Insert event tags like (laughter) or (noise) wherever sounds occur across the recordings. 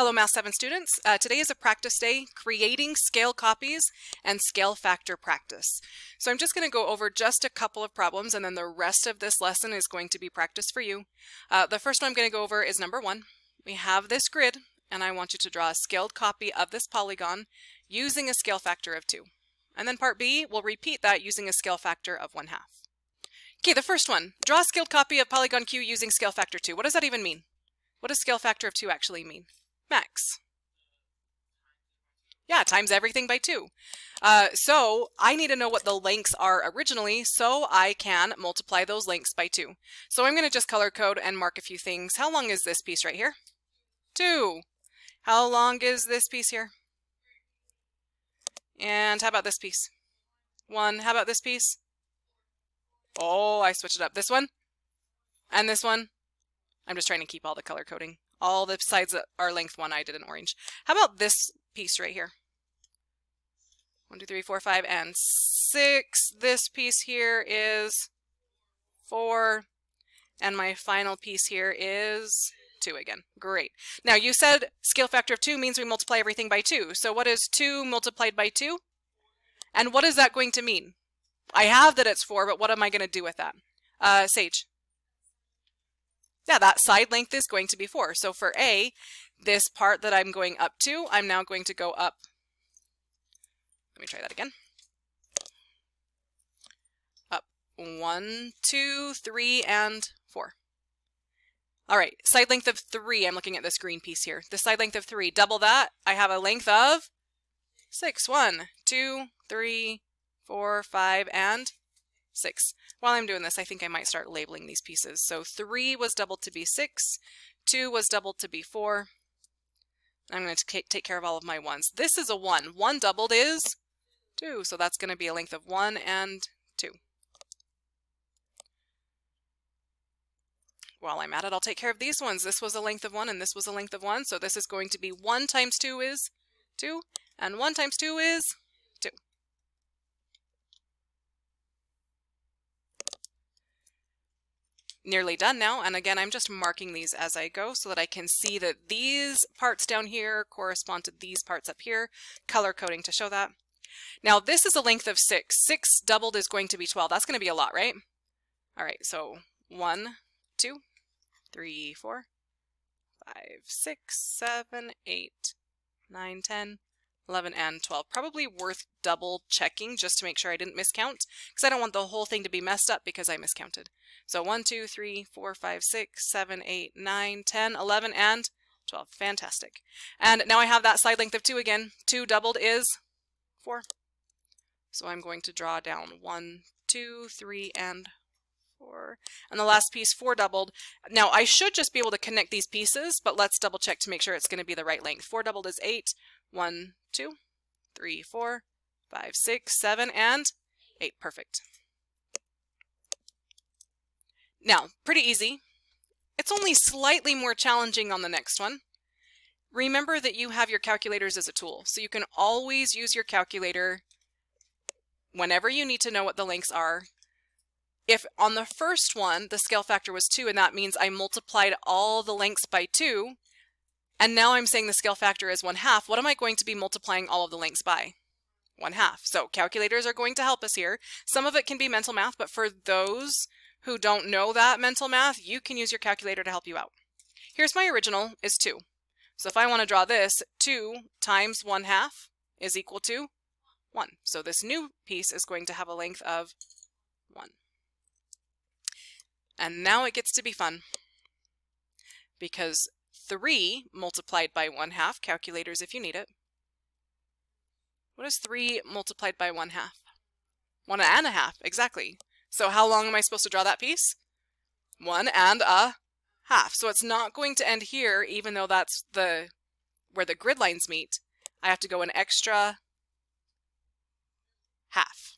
Hello Math 7 students. Uh, today is a practice day creating scale copies and scale factor practice. So I'm just going to go over just a couple of problems and then the rest of this lesson is going to be practice for you. Uh, the first one I'm going to go over is number one. We have this grid and I want you to draw a scaled copy of this polygon using a scale factor of 2. And then part B, we'll repeat that using a scale factor of 1 half. Okay, the first one. Draw a scaled copy of polygon Q using scale factor 2. What does that even mean? What does scale factor of 2 actually mean? Max. Yeah, times everything by 2. Uh, so I need to know what the lengths are originally so I can multiply those lengths by 2. So I'm going to just color code and mark a few things. How long is this piece right here? 2. How long is this piece here? And how about this piece? 1. How about this piece? Oh, I switched it up. This one? And this one? I'm just trying to keep all the color coding. All the sides that are length 1 I did in orange. How about this piece right here? One, two, three, four, five, and 6. This piece here is 4. And my final piece here is 2 again. Great. Now you said scale factor of 2 means we multiply everything by 2. So what is 2 multiplied by 2? And what is that going to mean? I have that it's 4, but what am I going to do with that? Uh, Sage yeah, that side length is going to be 4. So for A, this part that I'm going up to, I'm now going to go up. Let me try that again. Up 1, 2, 3, and 4. All right, side length of 3, I'm looking at this green piece here. The side length of 3, double that, I have a length of 6. 1, 2, 3, 4, 5, and 6. While I'm doing this, I think I might start labeling these pieces. So 3 was doubled to be 6, 2 was doubled to be 4. I'm going to take care of all of my 1s. This is a 1. 1 doubled is 2, so that's going to be a length of 1 and 2. While I'm at it, I'll take care of these ones. This was a length of 1 and this was a length of 1, so this is going to be 1 times 2 is 2, and 1 times 2 is nearly done now. And again, I'm just marking these as I go so that I can see that these parts down here correspond to these parts up here, color coding to show that. Now this is a length of six. Six doubled is going to be 12. That's going to be a lot, right? All right, so one, two, three, four, five, six, seven, eight, nine, ten, 11, and 12. Probably worth double checking just to make sure I didn't miscount because I don't want the whole thing to be messed up because I miscounted. So 1, 2, 3, 4, 5, 6, 7, 8, 9, 10, 11, and 12. Fantastic. And now I have that side length of 2 again. 2 doubled is 4. So I'm going to draw down 1, 2, 3, and 4. And the last piece, 4 doubled. Now I should just be able to connect these pieces, but let's double check to make sure it's going to be the right length. 4 doubled is 8. 1, 2, 3, 4, 5, 6, 7, and 8. Perfect. Now, pretty easy. It's only slightly more challenging on the next one. Remember that you have your calculators as a tool, so you can always use your calculator whenever you need to know what the lengths are. If on the first one, the scale factor was 2, and that means I multiplied all the lengths by 2, and now I'm saying the scale factor is 1 half, what am I going to be multiplying all of the lengths by? 1 half. So calculators are going to help us here. Some of it can be mental math, but for those who don't know that mental math, you can use your calculator to help you out. Here's my original, is 2. So if I want to draw this, 2 times 1 half is equal to 1. So this new piece is going to have a length of 1. And now it gets to be fun. Because 3 multiplied by 1 half, calculators if you need it. What is 3 multiplied by 1 half? 1 and a half, exactly. So how long am I supposed to draw that piece? 1 and a half. So it's not going to end here, even though that's the where the grid lines meet. I have to go an extra half.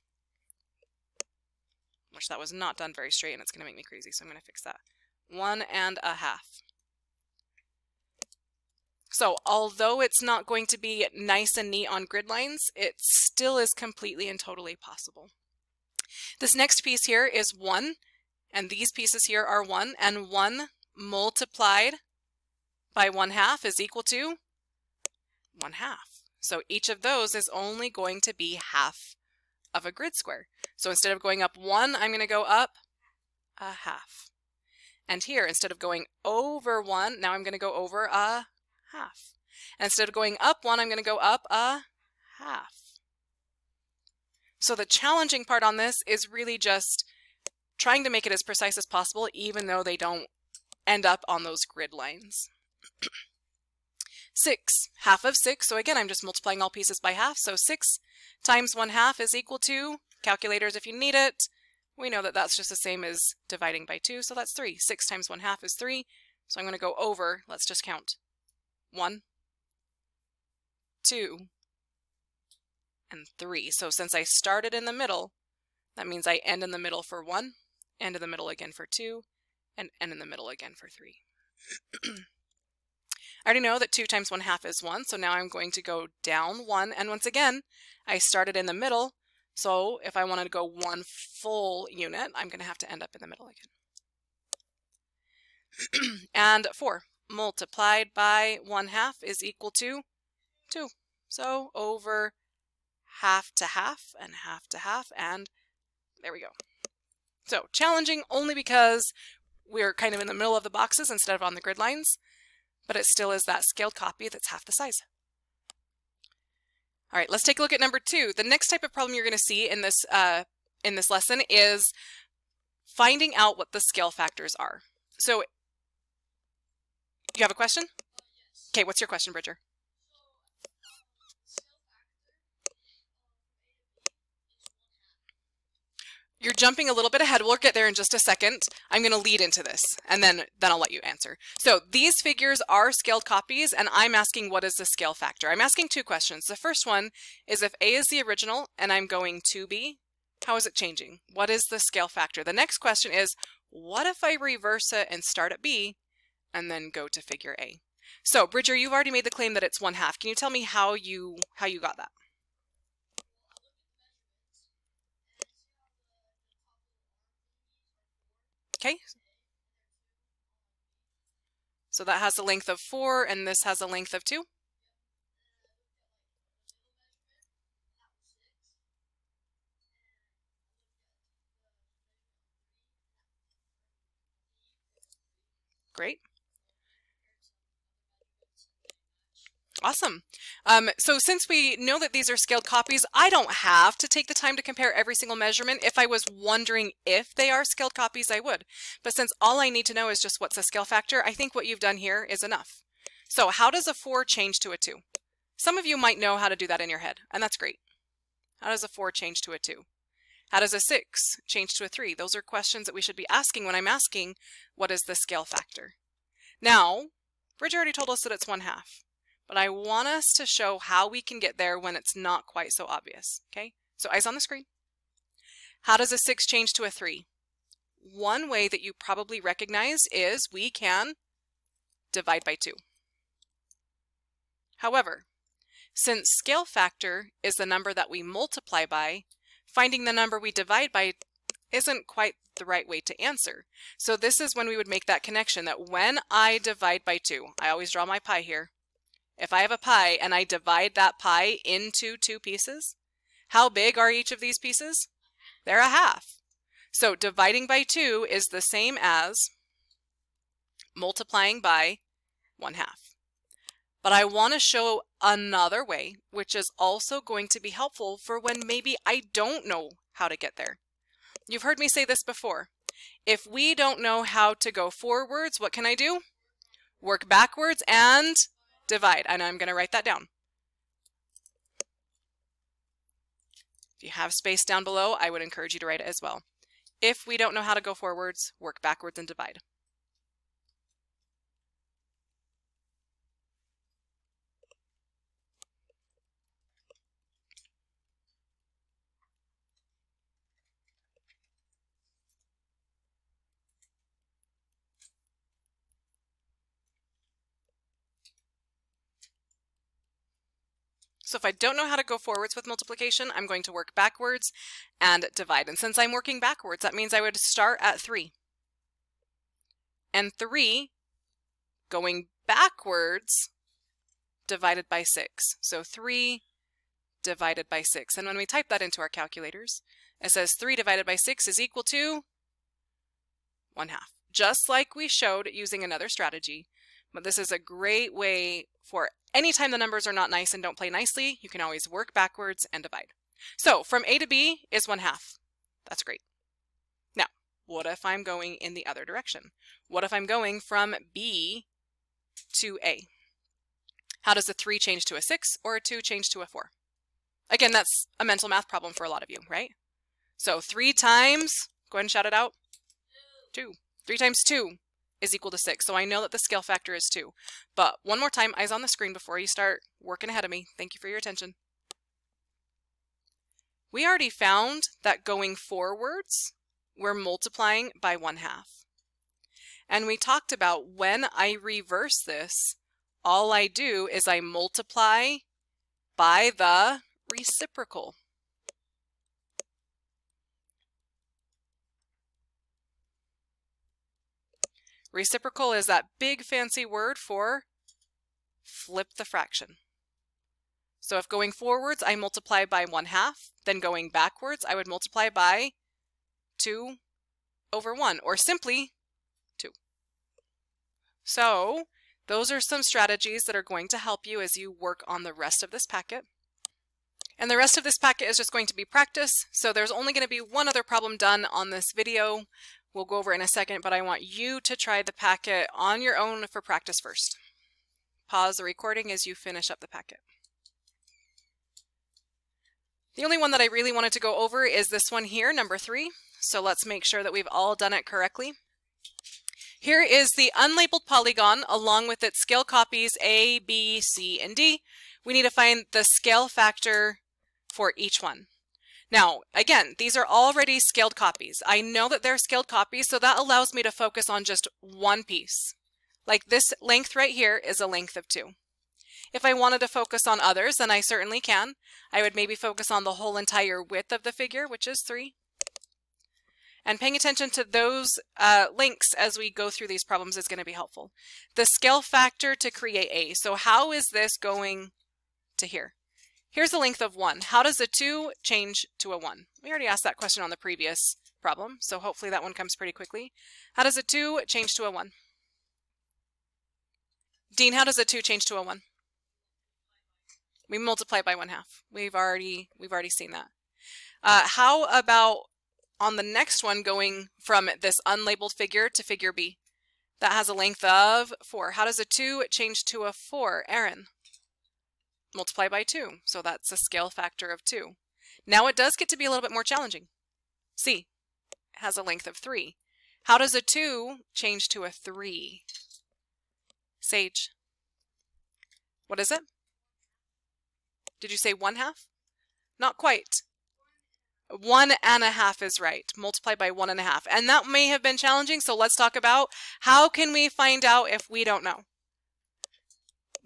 Which that was not done very straight and it's going to make me crazy, so I'm going to fix that. One and a half. So although it's not going to be nice and neat on grid lines, it still is completely and totally possible. This next piece here is 1, and these pieces here are 1, and 1 multiplied by 1 half is equal to 1 half. So each of those is only going to be half of a grid square. So instead of going up 1, I'm going to go up a half. And here, instead of going over 1, now I'm going to go over a half. And instead of going up 1, I'm going to go up a half. So the challenging part on this is really just trying to make it as precise as possible, even though they don't end up on those grid lines. (clears throat) 6, half of 6, so again I'm just multiplying all pieces by half, so 6 times 1 half is equal to, calculators if you need it, we know that that's just the same as dividing by 2, so that's 3. 6 times 1 half is 3, so I'm going to go over, let's just count. 1, 2, and 3. So since I started in the middle, that means I end in the middle for 1, end in the middle again for 2, and end in the middle again for 3. (clears throat) I already know that 2 times 1 half is 1, so now I'm going to go down 1, and once again, I started in the middle, so if I wanted to go one full unit, I'm going to have to end up in the middle again. (clears throat) and 4 multiplied by 1 half is equal to 2. So over half to half and half to half, and there we go. So challenging only because we're kind of in the middle of the boxes instead of on the grid lines, but it still is that scaled copy that's half the size. All right, let's take a look at number two. The next type of problem you're going to see in this uh, in this lesson is finding out what the scale factors are. So you have a question? Okay, what's your question, Bridger? You're jumping a little bit ahead. We'll get there in just a second. I'm going to lead into this, and then, then I'll let you answer. So these figures are scaled copies, and I'm asking what is the scale factor? I'm asking two questions. The first one is if A is the original and I'm going to B, how is it changing? What is the scale factor? The next question is, what if I reverse it and start at B and then go to figure A? So Bridger, you've already made the claim that it's one half. Can you tell me how you how you got that? Okay. So that has a length of 4 and this has a length of 2. Great. Awesome. Um, so since we know that these are scaled copies, I don't have to take the time to compare every single measurement. If I was wondering if they are scaled copies, I would. But since all I need to know is just what's the scale factor, I think what you've done here is enough. So how does a 4 change to a 2? Some of you might know how to do that in your head, and that's great. How does a 4 change to a 2? How does a 6 change to a 3? Those are questions that we should be asking when I'm asking what is the scale factor. Now, Bridger already told us that it's 1 half but I want us to show how we can get there when it's not quite so obvious. Okay, so eyes on the screen. How does a 6 change to a 3? One way that you probably recognize is we can divide by 2. However, since scale factor is the number that we multiply by, finding the number we divide by isn't quite the right way to answer. So this is when we would make that connection that when I divide by 2, I always draw my pie here, if I have a pie and I divide that pie into two pieces, how big are each of these pieces? They're a half. So dividing by 2 is the same as multiplying by 1 half. But I want to show another way, which is also going to be helpful for when maybe I don't know how to get there. You've heard me say this before. If we don't know how to go forwards, what can I do? Work backwards and divide. And I'm going to write that down. If you have space down below, I would encourage you to write it as well. If we don't know how to go forwards, work backwards and divide. So if I don't know how to go forwards with multiplication, I'm going to work backwards and divide. And since I'm working backwards, that means I would start at 3. And 3, going backwards, divided by 6. So 3 divided by 6. And when we type that into our calculators, it says 3 divided by 6 is equal to 1 half. Just like we showed using another strategy, but this is a great way for anytime the numbers are not nice and don't play nicely, you can always work backwards and divide. So from A to B is 1 half. That's great. Now, what if I'm going in the other direction? What if I'm going from B to A? How does a 3 change to a 6 or a 2 change to a 4? Again, that's a mental math problem for a lot of you, right? So 3 times, go ahead and shout it out, 2. 3 times 2 is equal to 6, so I know that the scale factor is 2. But one more time, eyes on the screen before you start working ahead of me. Thank you for your attention. We already found that going forwards, we're multiplying by 1 half. And we talked about when I reverse this, all I do is I multiply by the reciprocal. Reciprocal is that big fancy word for flip the fraction. So if going forwards, I multiply by 1 half, then going backwards, I would multiply by 2 over 1, or simply 2. So those are some strategies that are going to help you as you work on the rest of this packet. And the rest of this packet is just going to be practice, so there's only going to be one other problem done on this video. We'll go over in a second, but I want you to try the packet on your own for practice first. Pause the recording as you finish up the packet. The only one that I really wanted to go over is this one here, number three. So let's make sure that we've all done it correctly. Here is the unlabeled polygon along with its scale copies A, B, C, and D. We need to find the scale factor for each one. Now, again, these are already scaled copies. I know that they're scaled copies, so that allows me to focus on just one piece. Like this length right here is a length of 2. If I wanted to focus on others, then I certainly can. I would maybe focus on the whole entire width of the figure, which is 3. And paying attention to those uh, links as we go through these problems is going to be helpful. The scale factor to create A. So how is this going to here? Here's the length of 1. How does a 2 change to a 1? We already asked that question on the previous problem, so hopefully that one comes pretty quickly. How does a 2 change to a 1? Dean, how does a 2 change to a 1? We multiply by 1 half. We've already, we've already seen that. Uh, how about on the next one going from this unlabeled figure to figure B. That has a length of 4. How does a 2 change to a 4? Aaron? Multiply by 2. So that's a scale factor of 2. Now it does get to be a little bit more challenging. C has a length of 3. How does a 2 change to a 3? Sage? What is it? Did you say 1 half? Not quite. One and a half is right. Multiply by one and a half. And that may have been challenging, so let's talk about how can we find out if we don't know?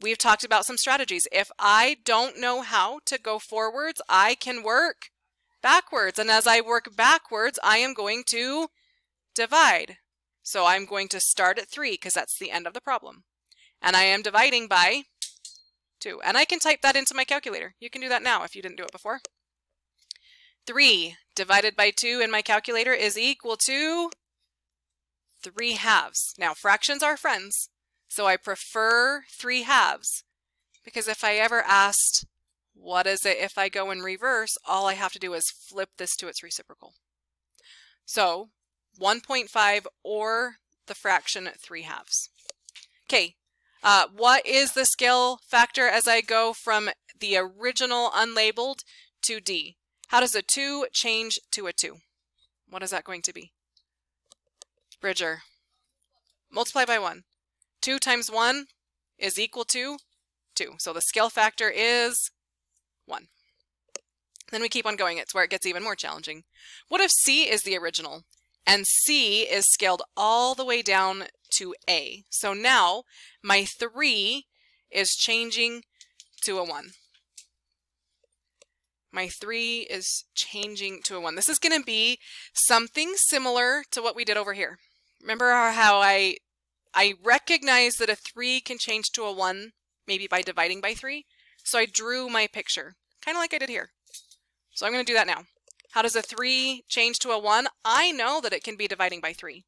We've talked about some strategies. If I don't know how to go forwards, I can work backwards. And as I work backwards, I am going to divide. So I'm going to start at 3 because that's the end of the problem. And I am dividing by 2. And I can type that into my calculator. You can do that now if you didn't do it before. 3 divided by 2 in my calculator is equal to 3 halves. Now, fractions are friends, so I prefer 3 halves because if I ever asked, what is it if I go in reverse, all I have to do is flip this to its reciprocal. So 1.5 or the fraction 3 halves. Okay, uh, what is the scale factor as I go from the original unlabeled to D? How does a 2 change to a 2? What is that going to be? Bridger. Multiply by 1. 2 times 1 is equal to 2. So the scale factor is 1. Then we keep on going. It's where it gets even more challenging. What if C is the original? And C is scaled all the way down to A. So now my 3 is changing to a 1 my 3 is changing to a 1. This is going to be something similar to what we did over here. Remember how I, I recognize that a 3 can change to a 1 maybe by dividing by 3. So I drew my picture, kind of like I did here. So I'm going to do that now. How does a 3 change to a 1? I know that it can be dividing by 3.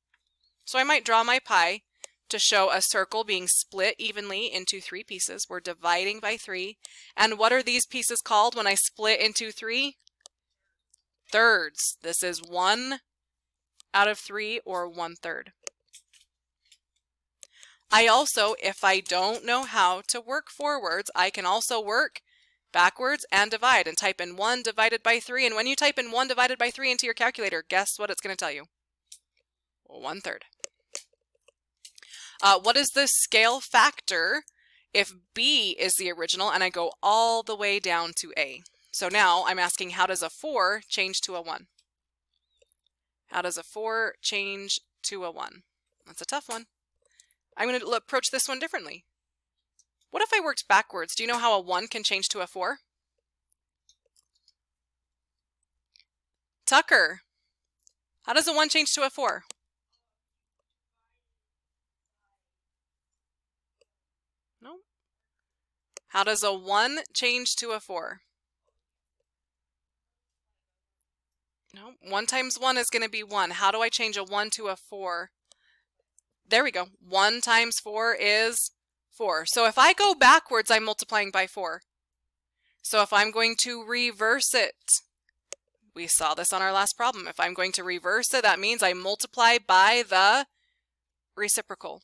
So I might draw my pie to show a circle being split evenly into three pieces. We're dividing by 3. And what are these pieces called when I split into 3? Thirds. This is 1 out of 3 or 1 third. I also, if I don't know how to work forwards, I can also work backwards and divide and type in 1 divided by 3. And when you type in 1 divided by 3 into your calculator, guess what it's going to tell you? One third. Uh, what is the scale factor if B is the original and I go all the way down to A? So now I'm asking how does a 4 change to a 1? How does a 4 change to a 1? That's a tough one. I'm going to approach this one differently. What if I worked backwards? Do you know how a 1 can change to a 4? Tucker, how does a 1 change to a 4? No. How does a 1 change to a 4? No, 1 times 1 is going to be 1. How do I change a 1 to a 4? There we go. 1 times 4 is 4. So if I go backwards, I'm multiplying by 4. So if I'm going to reverse it, we saw this on our last problem. If I'm going to reverse it, that means I multiply by the reciprocal.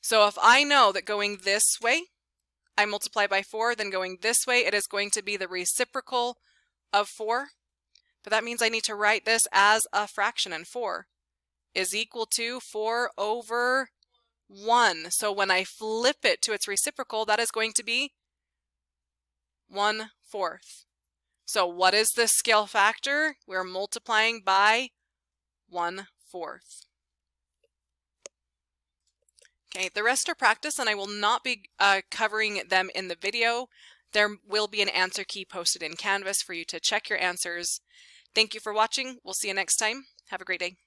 So if I know that going this way, I multiply by 4, then going this way, it is going to be the reciprocal of 4. But that means I need to write this as a fraction, and 4 is equal to 4 over 1. So when I flip it to its reciprocal, that is going to be 1 fourth. So what is the scale factor? We're multiplying by 1 fourth. Okay, the rest are practice and I will not be uh, covering them in the video. There will be an answer key posted in Canvas for you to check your answers. Thank you for watching. We'll see you next time. Have a great day.